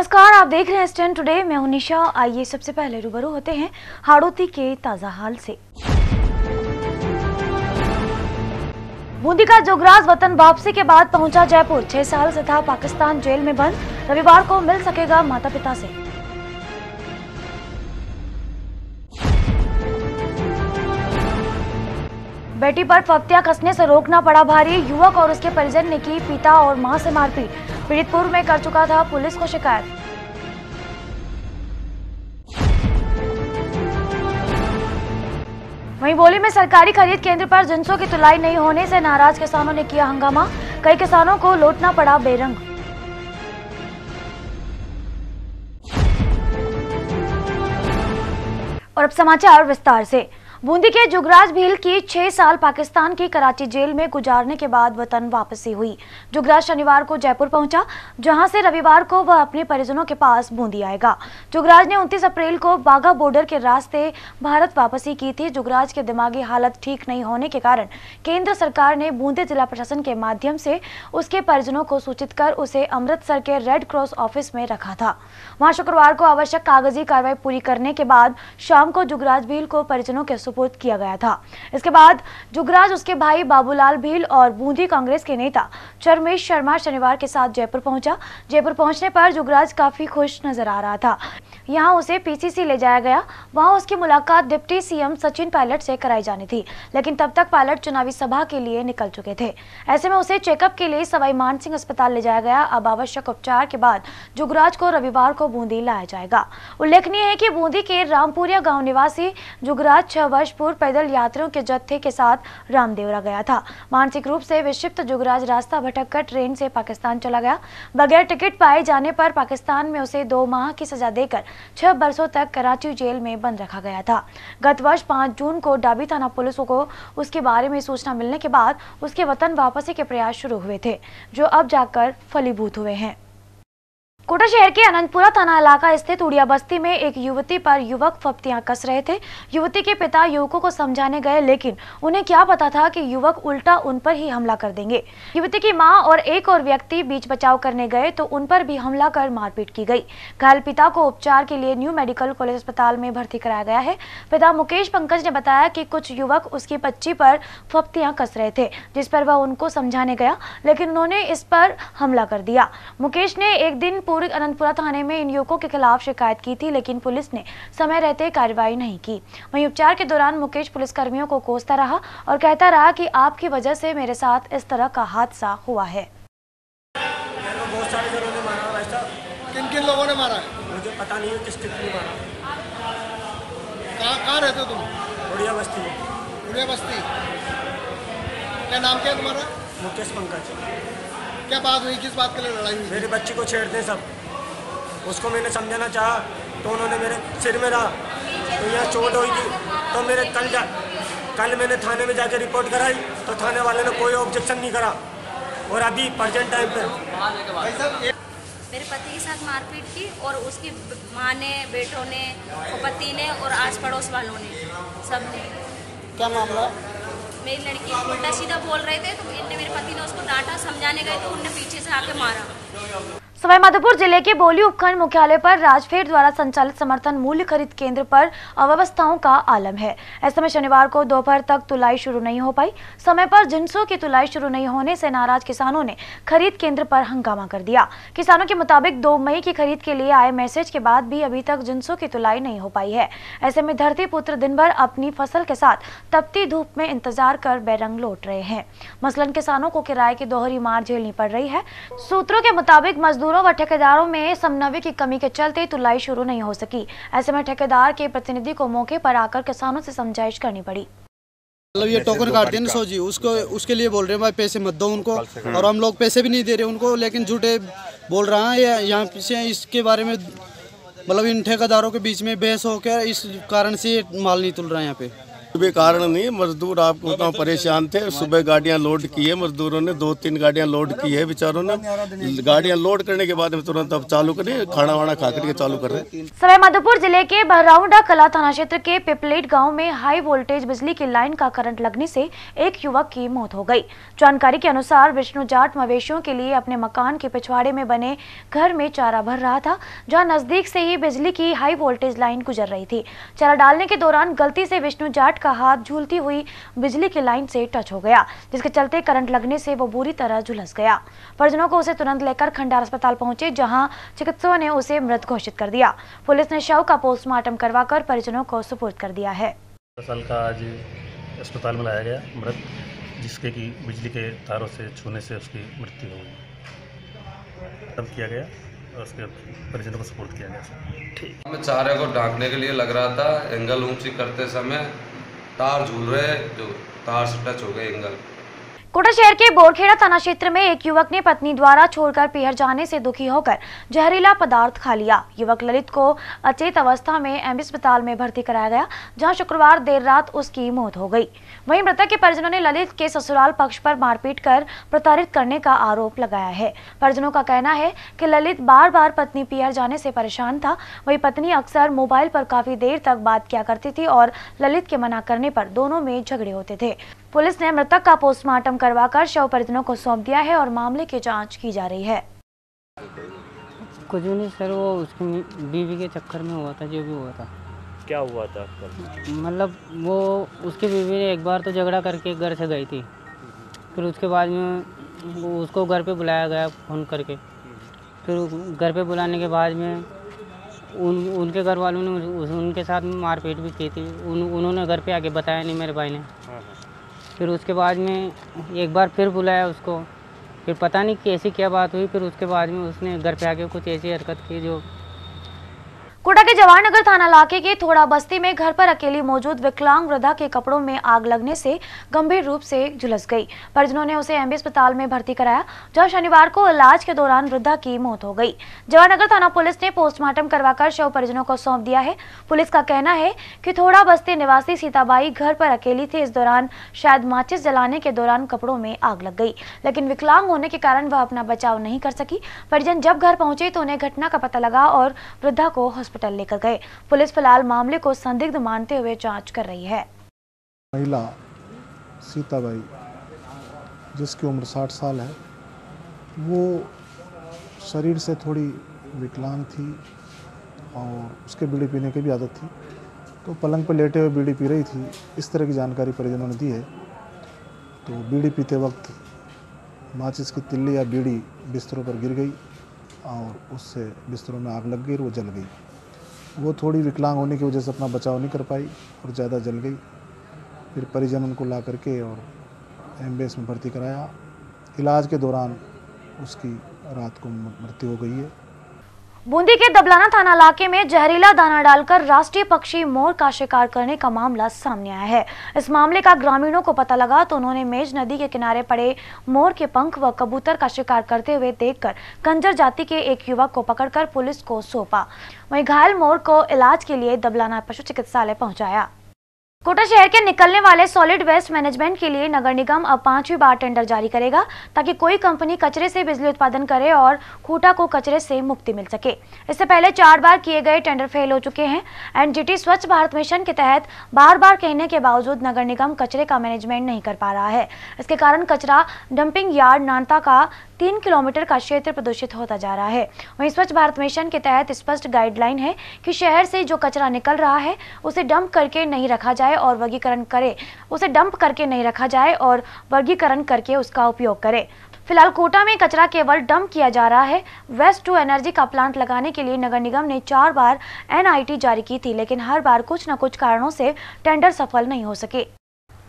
नमस्कार, आप देख रहे हैं स्टैंड टुडे मैं हूँ निशा। आइए सबसे पहले रूबरू होते हैं हाड़ोती के ताज़ा हाल से। बूंदी का जोगराज वतन वापसी के बाद पहुँचा जयपुर। छह साल से था पाकिस्तान जेल में बंद। रविवार को मिल सकेगा माता पिता से। बेटी पर फप्तियाँ कसने से रोकना पड़ा भारी। युवक और उसके परिजन ने की पिता और माँ से मारपीट। पीड़ित पूर्व में कर चुका था पुलिस को शिकायत। वहीं बोली में सरकारी खरीद केंद्र पर जिनसों की तुलाई नहीं होने से नाराज़ किसानों ने किया हंगामा। कई किसानों को लौटना पड़ा बेरंग। और अब समाचार विस्तार से। बूंदी के जुगराज भील की छह साल पाकिस्तान की कराची जेल में गुजारने के बाद वतन वापसी हुई। जुगराज शनिवार को जयपुर पहुँचा, जहाँ से रविवार को वह अपने परिजनों के पास बूंदी आएगा। जुगराज ने 29 अप्रैल को बाघा बॉर्डर के रास्ते भारत वापसी की थी। जुगराज के दिमागी हालत ठीक नहीं होने के कारण केंद्र सरकार ने बूंदी जिला प्रशासन के माध्यम से उसके परिजनों को सूचित कर उसे अमृतसर के रेड क्रॉस ऑफ़िस में रखा था। वहाँ शुक्रवार को आवश्यक कागज़ी कार्रवाई पूरी करने के बाद शाम को जुगराज भील को परिजनों के सुपुर्द किया गया था। इसके बाद जुगराज, उसके भाई बाबूलाल भील और बूंदी कांग्रेस के नेता चरमेश शर्मा शनिवार के साथ जयपुर पहुँचा। जयपुर पहुँचने पर जुगराज काफ़ी खुश नज़र आ रहा था। यहाँ उसे पीसीसी ले जाया गया। वहाँ उसकी मुलाकात डिप्टी सीएम सचिन पायलट से कराई जानी थी, लेकिन तब तक पायलट चुनावी सभा के लिए निकल चुके थे। ऐसे में उसे चेकअप के लिए सवाई मान सिंह अस्पताल ले जाया गया। अब आवश्यक उपचार के बाद जुगराज को रविवार को बूंदी लाया जाएगा। उल्लेखनीय है कि बूंदी के रामपुरिया गाँव निवासी जुगराज छह वर्ष पूर्व पैदल यात्रियों के जत्थे के साथ रामदेवरा गया था। मानसिक रूप से विक्षिप्त जुगराज रास्ता भटककर ट्रेन से पाकिस्तान चला गया। बगैर टिकट पाए जाने पर पाकिस्तान में उसे दो माह की सजा देकर छह बरसों तक कराची जेल में बंद रखा गया था। गत वर्ष पाँच जून को डाबी थाना पुलिस को उसके बारे में सूचना मिलने के बाद उसके वतन वापसी के प्रयास शुरू हुए थे, जो अब जाकर फलीभूत हुए हैं। कोटा शहर के अनंतपुरा थाना इलाका स्थित उड़िया बस्ती में एक युवती पर युवक फप्तियाँ कस रहे थे। युवती के पिता युवकों को समझाने गए, लेकिन उन्हें क्या पता था कि युवक उल्टा उन पर ही हमला कर देंगे। युवती की माँ और एक और व्यक्ति बीच बचाव करने गए तो उन पर भी हमला कर मारपीट की गई। घायल पिता को उपचार के लिए न्यू मेडिकल कॉलेज अस्पताल में भर्ती कराया गया है। पिता मुकेश पंकज ने बताया कि कुछ युवक उसकी बच्ची पर फप्तियाँ कस रहे थे, जिस पर वह उनको समझाने गया, लेकिन उन्होंने इस पर हमला कर दिया। मुकेश ने एक दिन पूर्व अनंतपुरा थाने में इन युवकों के खिलाफ शिकायत की थी लेकिन पुलिस ने समय रहते कार्रवाई नहीं की। वहीं उपचार के दौरान मुकेश पुलिसकर्मियों को कोसता रहा और कहता रहा कि आपकी वजह से मेरे साथ इस तरह का हादसा हुआ है। किन किन लोगों ने मारा? मुझे पता नहीं है किस किस ने मारा। कहाँ कहाँ रहते हो तुम? उड़िया बस्ती उड़िया बस्ती। क्या नाम क्या है तुम्हारा? मुकेश पंकज। क्या बात हुई? किस बात के लिए लड़ाई हुई? मेरी बच्ची को छेड़ते सब। उसको मैंने समझाना चाहा तो उन्होंने मेरे सिर में रहा। तो यहाँ चोट हुई थी तो मेरे कल जा कल मैंने थाने में जाके रिपोर्ट कराई तो थाने वाले ने कोई ऑब्जेक्शन नहीं करा। और अभी प्रजेंट टाइम पे। भाई साहब एक मेरे पति के साथ मारपीट की और उसकी माँ ने बेटों ने पति ने और आस पड़ोस वालों ने सबने क्या मामला? मेरी लड़की उल्टा सीधा बोल रहे थे तो इनने मेरे पति ने उसको डांटा, समझाने गए तो उनने पीछे से आके मारा। सवाईमाधोपुर ज़िले के बोली उपखंड मुख्यालय पर राजफेड द्वारा संचालित समर्थन मूल्य खरीद केंद्र पर अव्यवस्थाओं का आलम है। ऐसे में शनिवार को दोपहर तक तुलाई शुरू नहीं हो पाई। समय पर जिनसों की तुलाई शुरू नहीं होने से नाराज़ किसानों ने खरीद केंद्र पर हंगामा कर दिया। किसानों के मुताबिक दो मई की खरीद के लिए आए मैसेज के बाद भी अभी तक जिनसों की तुलाई नहीं हो पाई है। ऐसे में धरती पुत्र दिन भर अपनी फ़सल के साथ तपती धूप में इंतज़ार कर बेरंग लौट रहे हैं। मसलन किसानों को किराए की दोहरी मार झेलनी पड़ रही है। सूत्रों के मुताबिक मजदूरों व ठेकेदारों में समन्वय की कमी के चलते तुलाई शुरू नहीं हो सकी। ऐसे में ठेकेदार के प्रतिनिधि को मौके पर आकर किसानों से समझाइश करनी पड़ी। मतलब ये टोकन काटते हैं ना सो जी उसको उसके लिए बोल रहे हैं भाई पैसे मत दो उनको और हम लोग पैसे भी नहीं दे रहे उनको लेकिन झूठे बोल रहा है ये यहाँ से इसके बारे में मतलब इन ठेकेदारों के बीच में बहस होकर इस कारण से माल नहीं तुल रहा है यहाँ पे। भी कारण नहीं मजदूर आपको बताऊँ परेशान थे सुबह गाड़ियाँ लोड की है मजदूरों ने दो तीन गाड़ियाँ लोड की है बेचारों ने। गाड़ियाँ लोड करने के बाद में तुरंत अब चालू करें खाना वाना खा करके चालू कर रहे हैं। सवाई माधोपुर ज़िले के बहराउंडा कला थाना क्षेत्र के पिपलेट गाँव में हाई वोल्टेज बिजली की लाइन का करंट लगने से एक युवक की मौत हो गई जानकारी के अनुसार विष्णु जाट मवेशियों के लिए अपने मकान के पिछवाड़े में बने घर में चारा भर रहा था जहाँ नज़दीक से ही बिजली की हाई वोल्टेज लाइन गुजर रही थी। चारा डालने के दौरान गलती से विष्णु जाट का हाथ झूलती हुई बिजली की लाइन से टच हो गया जिसके चलते करंट लगने से वो बुरी तरह झुलस गया। परिजनों को उसे तुरंत लेकर खंडार अस्पताल पहुँचे जहाँ चिकित्सकों ने उसे मृत घोषित कर दिया। पुलिस ने शव का पोस्टमार्टम करवाकर परिजनों को सुपुर्द कर दिया है। साल का आज अस्पताल में लाया गया मृत जिसके की बिजली के तारों से छूने से उसकी मृत्यु हो गई। तब किया गया और उसके परिजनों को सपोर्ट किया गया। ठीक। मैं चारे को ढांकने के लिए लग रहा था एंगल ऊँची करते समय तार झूल रहे जो तार से टच हो गए एंगल। कोटा शहर के बोरखेड़ा थाना क्षेत्र में एक युवक ने पत्नी द्वारा छोड़कर पीहर जाने से दुखी होकर जहरीला पदार्थ खा लिया। युवक ललित को अचेत अवस्था में एम अस्पताल में भर्ती कराया गया, जहाँ शुक्रवार देर रात उसकी मौत हो गई। वहीं मृतक के परिजनों ने ललित के ससुराल पक्ष पर मारपीट कर प्रताड़ित करने का आरोप लगाया है। परिजनों का कहना है कि ललित बार बार पत्नी पीहर जाने से परेशान था। वही पत्नी अक्सर मोबाइल पर काफ़ी देर तक बात किया करती थी और ललित के मना करने पर दोनों में झगड़े होते थे। पुलिस ने मृतक का पोस्टमार्टम करवाकर शव परिजनों को सौंप दिया है और मामले की जाँच की जा रही है। कुछ भी नहीं सर वो उसकी बीवी के चक्कर में हुआ था जो भी हुआ था। क्या हुआ था मतलब वो उसकी बीवी ने एक बार तो झगड़ा करके घर से गई थी। फिर उसके बाद में उसको घर पे बुलाया गया फ़ोन करके। फिर घर पे बुलाने के बाद में उन उनके घर वालों ने उस- उनके साथ मारपीट भी की थी। उन, उन्होंने घर पे आके बताया नहीं मेरे भाई ने। फिर उसके बाद में एक बार फिर बुलाया उसको। फिर पता नहीं कैसी क्या बात हुई, फिर उसके बाद में उसने घर पे आके कुछ ऐसी हरकत की जो कोटा के जवाहरनगर थाना इलाके के थोड़ा बस्ती में घर पर अकेली मौजूद विकलांग वृद्धा के कपड़ों में आग लगने से गंभीर रूप से झुलस गई परिजनों ने उसे एमबी अस्पताल में भर्ती कराया, जहाँ शनिवार को इलाज के दौरान वृद्धा की मौत हो गई। जवाहरनगर थाना पुलिस ने पोस्टमार्टम करवाकर शव परिजनों को सौंप दिया है। पुलिस का कहना है की थोड़ा बस्ती निवासी सीताबाई घर पर अकेली थी। इस दौरान शायद माचिस जलाने के दौरान कपड़ों में आग लग गई, लेकिन विकलांग होने के कारण वह अपना बचाव नहीं कर सकी। परिजन जब घर पहुँचे तो उन्हें घटना का पता लगा और वृद्धा को हॉस्पिटल लेकर गए। पुलिस फ़िलहाल मामले को संदिग्ध मानते हुए जाँच कर रही है। महिला सीताबाई, जिसकी उम्र 60 साल है, वो शरीर से थोड़ी विकलांग थी और उसके बीड़ी पीने की भी आदत थी। तो पलंग पर लेटे हुए बीड़ी पी रही थी, इस तरह की जानकारी परिजनों ने दी है। तो बीड़ी पीते वक्त माचिस की तिल्ली या बीड़ी बिस्तरों पर गिर गई और उससे बिस्तरों में आग लग गई और वो जल गई। वो थोड़ी विकलांग होने की वजह से अपना बचाव नहीं कर पाई और ज़्यादा जल गई। फिर परिजन उनको ला करके और एंबुलेंस में भर्ती कराया। इलाज के दौरान उसकी रात को मृत्यु हो गई है। बूंदी के दबलाना थाना इलाके में जहरीला दाना डालकर राष्ट्रीय पक्षी मोर का शिकार करने का मामला सामने आया है। इस मामले का ग्रामीणों को पता लगा तो उन्होंने मेज नदी के किनारे पड़े मोर के पंख व कबूतर का शिकार करते हुए देखकर कंजर जाति के एक युवक को पकड़कर पुलिस को सौंपा। वहीं घायल मोर को इलाज के लिए दबलाना पशु चिकित्सालय पहुँचाया। कोटा शहर के निकलने वाले सॉलिड वेस्ट मैनेजमेंट के लिए नगर निगम अब पांचवी बार टेंडर जारी करेगा ताकि कोई कंपनी कचरे से बिजली उत्पादन करे और कोटा को कचरे से मुक्ति मिल सके। इससे पहले चार बार किए गए टेंडर फेल हो चुके हैं। एनजीटी स्वच्छ भारत मिशन के तहत बार बार कहने के बावजूद नगर निगम कचरे का मैनेजमेंट नहीं कर पा रहा है। इसके कारण कचरा डंपिंग यार्ड नानता का तीन किलोमीटर का क्षेत्र प्रदूषित होता जा रहा है। वहीं स्वच्छ भारत मिशन के तहत स्पष्ट गाइडलाइन है कि शहर से जो कचरा निकल रहा है, उसे डंप करके नहीं रखा जाए और वर्गीकरण करे। उसे डंप करके नहीं रखा जाए और वर्गीकरण करके उसका उपयोग करे। फ़िलहाल कोटा में कचरा केवल डंप किया जा रहा है। वेस्ट टू एनर्जी का प्लांट लगाने के लिए नगर निगम ने चार बार एनआईटी जारी की थी, लेकिन हर बार कुछ न कुछ कारणों से टेंडर सफल नहीं हो सके।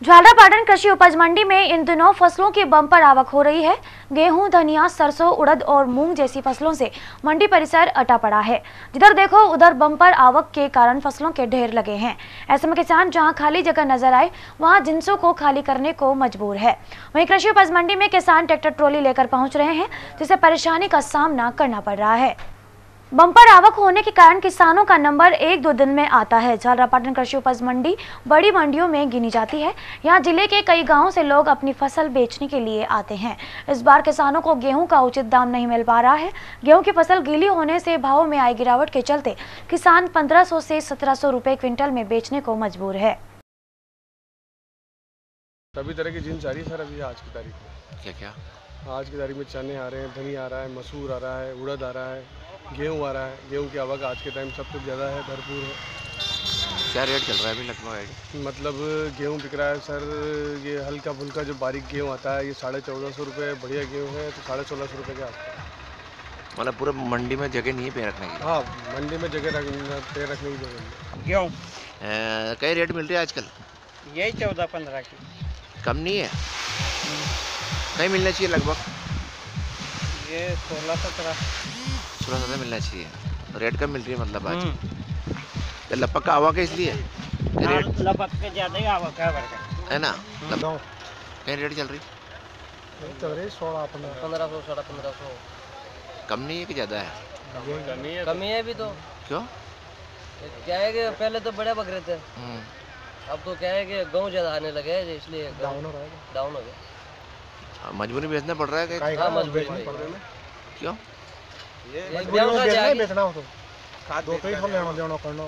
झालरापाटन कृषि उपज मंडी में इन दिनों फ़सलों की बम्पर आवक हो रही है। गेहूँ, धनिया, सरसों, उड़द और मूंग जैसी फ़सलों से मंडी परिसर अटा पड़ा है। जिधर देखो, उधर बम्पर आवक के कारण फ़सलों के ढेर लगे हैं। ऐसे में किसान जहाँ खाली जगह नज़र आए, वहाँ जिनसों को खाली करने को मजबूर है। वहीं कृषि उपज मंडी में किसान ट्रैक्टर ट्रॉली लेकर पहुँच रहे हैं, जिसे परेशानी का सामना करना पड़ रहा है। बम्पर आवक होने के कारण किसानों का नंबर एक दो दिन में आता है। झालरापाटन कृषि उपज मंडी बड़ी मंडियों में गिनी जाती है। यहाँ ज़िले के कई गाँवों से लोग अपनी फ़सल बेचने के लिए आते हैं। इस बार किसानों को गेहूँ का उचित दाम नहीं मिल पा रहा है। गेहूँ की फ़सल गीली होने से भावों में आई गिरावट के चलते किसान 1500 से 1700 रुपए क्विंटल में बेचने को मजबूर है। सभी तरह की जीन्स आ रही है सर अभी आज की तारीख में। क्या क्या? आज की तारीख में चने आ रहे हैं धनी आ रहा है मसूर आ रहा है उड़द आ रहा है। गेहूँ आ रहा है। गेहूँ की आवक आज के टाइम सब कुछ ज़्यादा है भरपूर है। क्या रेट चल रहा है अभी लखनऊ आइडिया मतलब गेहूँ बिक रहा है सर ये हल्का फुल्का जो बारीक गेहूँ आता है ये साढ़े चौदह सौ रुपये बढ़िया गेहूँ है तो साढ़े सोलह सौ रुपये के आसपास। मतलब पूरे मंडी में जगह नहीं है पैर रखने की? हाँ मंडी में जगह रख पैर रखने की जगह नहीं। गेहूँ? कई रेट मिल रही है आजकल? यही चौदह पंद्रह की। कम नहीं है? कहीं मिलना चाहिए लगभग? ये सोलह सत्रह। सोलह सत्रह मिलना चाहिए। रेट कम मिल रही है मतलब आज। लपक का हवा का इसलिए? कि हाँ, के ज़्यादा ही है है ना? कहीं रेट चल रही? चल रही सोलह पंद्रह। पंद्रह सौ साढ़े पंद्रह सौ। कम नहीं है कि ज़्यादा है? कमी है अभी तो। क्यों? क्या है कि पहले तो बड़े बकरे थे। हम्म, अब तो क्या है कि गाँव ज़्यादा आने लगे हैं इसलिए डाउन हो रहा डाउन हो गया। मजबूरी बेचना पड़ रहा है हाँ मजबूरी। क्यों? ये शादी बेचना हो तो दो कई थोड़ा लेना देना करना।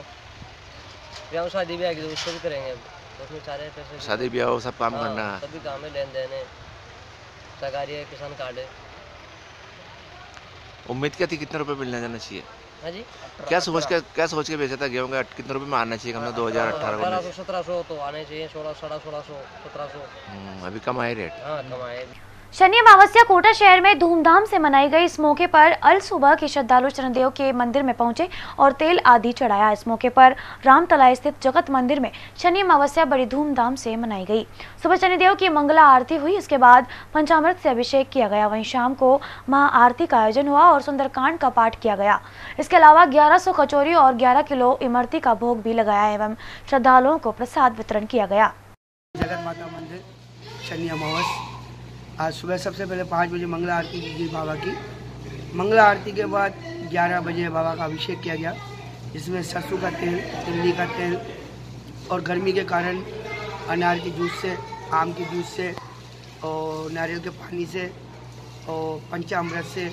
ब्याह शादी भी आ तो उसको भी करेंगे अब उसमें सारे पैसे शादी ब्याह हो सब काम हाँ, करना है। सभी काम है लेन देन है। सरकारी है किसान कार्ड है। उम्मीद क्या थी कितने रुपए मिलना जाना चाहिए? हाँ जी? क्या सोच के क्या सोच के बेचा था गेहूँ का? कितने रुपए में आना चाहिए? हमने दो हज़ार अठारह सौ सत्रह सौ तो आने चाहिए सोलह साढ़े सोलह सौ सत्रह सौ। अभी कम आए रेट हाँ कमाए शनि अमावस्या कोटा शहर में धूमधाम से मनाई गई। इस मौके पर अल सुबह के श्रद्धालु चरणदेव के मंदिर में पहुँचे और तेल आदि चढ़ाया। इस मौके पर रामतलाई स्थित जगत मंदिर में शनि अमावस्या बड़ी धूमधाम से मनाई गई। सुबह शनिदेव की मंगला आरती हुई। इसके बाद पंचामृत से अभिषेक किया गया। वहीं शाम को महाआरती का आयोजन हुआ और सुंदरकांड का पाठ किया गया। इसके अलावा 1100 कचौरी और 11 किलो इमरती का भोग भी लगाया एवं श्रद्धालुओं को प्रसाद वितरण किया गया। जगत माता मंदिर, शनि अमावस आज सुबह सबसे पहले पाँच बजे मंगला आरती की गई बाबा की। मंगला आरती के बाद ग्यारह बजे बाबा का अभिषेक किया गया, जिसमें सरसों का तेल तिल्ली का तेल और गर्मी के कारण अनार के जूस से, आम के जूस से और नारियल के पानी से और पंचामृत से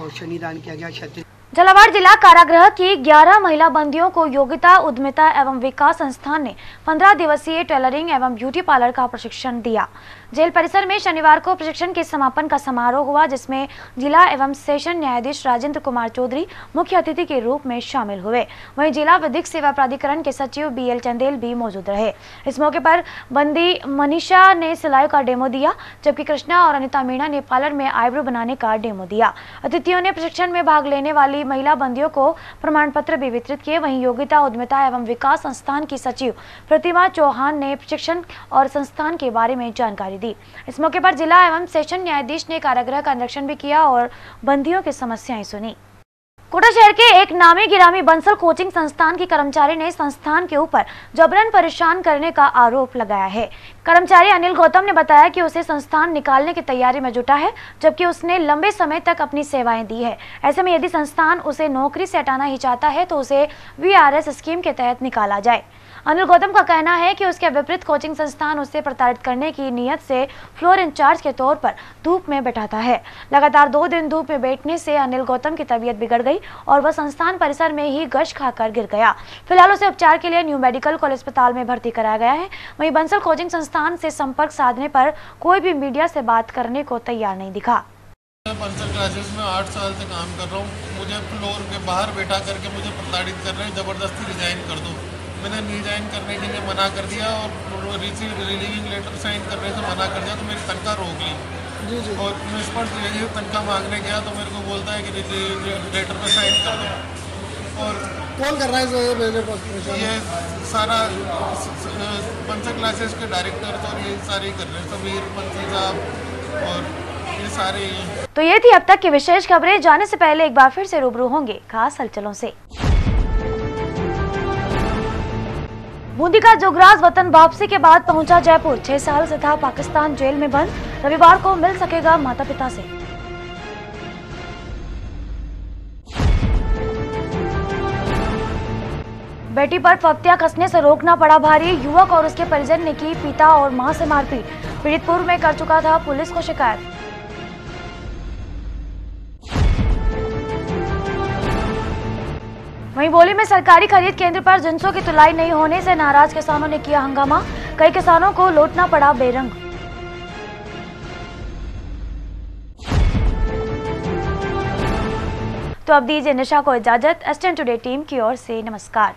और शनिदान किया गया छत्तीस झालावाड़ जिला कारागृह की 11 महिला बंदियों को योग्यता, उद्यमिता एवं विकास संस्थान ने 15 दिवसीय टेलरिंग एवं ब्यूटी पार्लर का प्रशिक्षण दिया। जेल परिसर में शनिवार को प्रशिक्षण के समापन का समारोह हुआ, जिसमें जिला एवं सेशन न्यायाधीश राजेंद्र कुमार चौधरी मुख्य अतिथि के रूप में शामिल हुए। वहीं जिला विधिक सेवा प्राधिकरण के सचिव बी एल चंदेल भी मौजूद रहे। इस मौके पर बंदी मनीषा ने सिलाई का डेमो दिया, जबकि कृष्णा और अनिता मीणा ने पार्लर में आईब्रो बनाने का डेमो दिया। अतिथियों ने प्रशिक्षण में भाग लेने वाली महिला बंदियों को प्रमाण पत्र भी वितरित किए। वहीं योग्यता उद्यमिता एवं विकास संस्थान की सचिव प्रतिमा चौहान ने प्रशिक्षण और संस्थान के बारे में जानकारी दी। इस मौके पर जिला एवं सेशन न्यायाधीश ने कारागृह का निरीक्षण भी किया और बंदियों की समस्याएँ सुनी। कोटा शहर के एक नामी गिरामी बंसल कोचिंग संस्थान के कर्मचारी ने संस्थान के ऊपर जबरन परेशान करने का आरोप लगाया है। कर्मचारी अनिल गौतम ने बताया कि उसे संस्थान निकालने की तैयारी में जुटा है, जबकि उसने लंबे समय तक अपनी सेवाएँ दी है। ऐसे में यदि संस्थान उसे नौकरी से हटाना ही चाहता है तो उसे वीआरएस स्कीम के तहत निकाला जाए। अनिल गौतम का कहना है कि उसके विपरीत कोचिंग संस्थान उसे प्रताड़ित करने की नीयत से फ्लोर इंचार्ज के तौर पर धूप में बैठाता है। लगातार दो दिन धूप में बैठने से अनिल गौतम की तबीयत बिगड़ गई और वह संस्थान परिसर में ही गश खाकर गिर गया। फ़िलहाल उसे उपचार के लिए न्यू मेडिकल कॉलेज अस्पताल में भर्ती कराया गया है। वहीं बंसल कोचिंग संस्थान से संपर्क साधने पर कोई भी मीडिया से बात करने को तैयार नहीं दिखा। मैं बंसल क्लासेस में आठ साल से काम कर रहा हूँ। मुझे फ्लोर के बाहर बैठा करके मुझे प्रताड़ित कर रहे हैं। ज़बरदस्ती रिजाइन कर दो। मैंने रिजाइन करने के लिए मना कर दिया और रिसीव रिलीविंग लेटर साइन करने से मना कर दिया तो मेरी तनख्वाह रोक ली। जी जी। और प्रिंसिपल से तनख्वाह मांगने गया तो मेरे को बोलता है कि लेटर पे साइन कर दो। और कौन कर रहा है मेरे पास ये सारा पंचर क्लासेस के डायरेक्टर तो ये सारे कर रहे हैं समीर पंथी साहब और ये सारे तो ये थी अब तक की विशेष खबरें। जाने से पहले एक बार फिर से रूबरू होंगे खास हलचलों से। बूंदी का जोगराज वतन वापसी के बाद पहुँचा जयपुर। छह साल से था पाकिस्तान जेल में बंद। रविवार को मिल सकेगा माता पिता से। बेटी पर फप्तियाँ कसने से रोकना पड़ा भारी। युवक और उसके परिजन ने की पिता और माँ से मारपीट। पीड़ितपुर में कर चुका था पुलिस को शिकायत। वहीं बोली, में सरकारी खरीद केंद्र पर जिंसों की तुलाई नहीं होने से नाराज़ किसानों ने किया हंगामा। कई किसानों को लौटना पड़ा बेरंग। तो अब दीजिए निशा को इजाज़त। एस्टेंट टुडे टीम की ओर से नमस्कार।